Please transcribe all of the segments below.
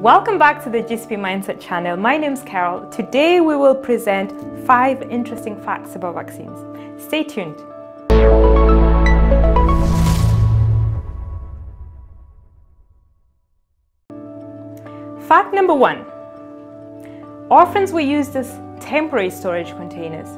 Welcome back to the GCP Mindset channel. My name is Carol. Today we will present five interesting facts about vaccines. Stay tuned. Fact number one. Orphans were used as temporary storage containers.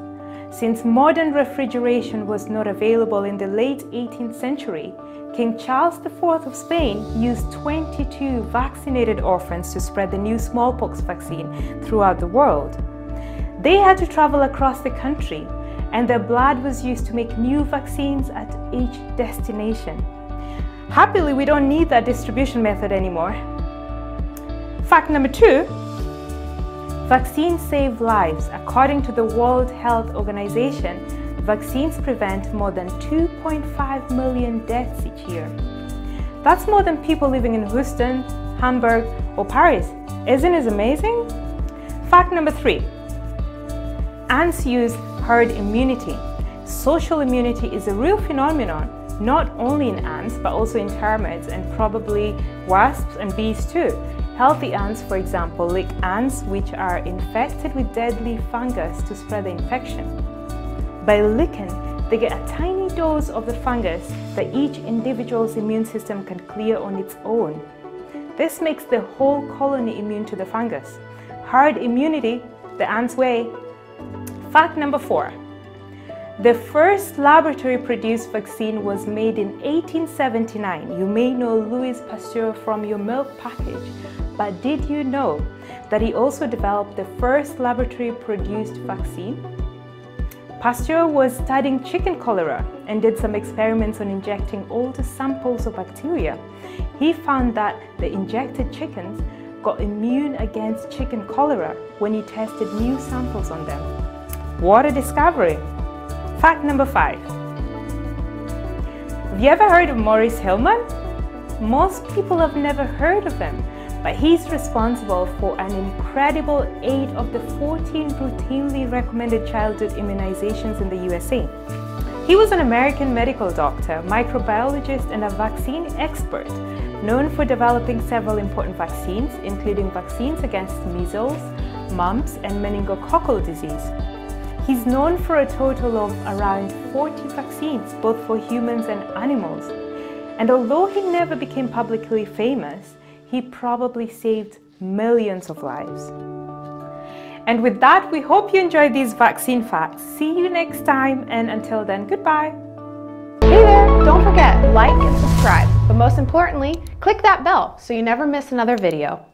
Since modern refrigeration was not available in the late 18th century, King Charles IV of Spain used 22 vaccinated orphans to spread the new smallpox vaccine throughout the world. They had to travel across the country, and their blood was used to make new vaccines at each destination. Happily, we don't need that distribution method anymore. Fact number two Vaccines save lives. According to the World Health Organization, vaccines prevent more than 2.5 million deaths each year. That's more than people living in Houston, Hamburg, or Paris. Isn't it amazing? Fact number three ants use herd immunity. Social immunity is a real phenomenon, not only in ants, but also in termites and probably wasps and bees too. Healthy ants, for example, lick ants which are infected with deadly fungus to spread the infection. By licking, they get a tiny dose of the fungus that each individual's immune system can clear on its own. This makes the whole colony immune to the fungus. Herd immunity, the ant's way. Fact number four. The first laboratory-produced vaccine was made in 1879. You may know Louis Pasteur from your milk package, but did you know that he also developed the first laboratory-produced vaccine? Pasteur was studying chicken cholera and did some experiments on injecting older samples of bacteria. He found that the injected chickens got immune against chicken cholera when he tested new samples on them. What a discovery! Fact number five. Have you ever heard of Maurice Hilleman? Most people have never heard of him, but he's responsible for an incredible 8 of the 14 routinely recommended childhood immunizations in the USA. He was an American medical doctor, microbiologist, and a vaccine expert, known for developing several important vaccines, including vaccines against measles, mumps, and meningococcal disease. He's known for a total of around 40 vaccines, both for humans and animals. And although he never became publicly famous, he probably saved millions of lives. And with that, we hope you enjoyed these vaccine facts. See you next time, and until then, goodbye. Hey there! Don't forget, like and subscribe. But most importantly, click that bell so you never miss another video.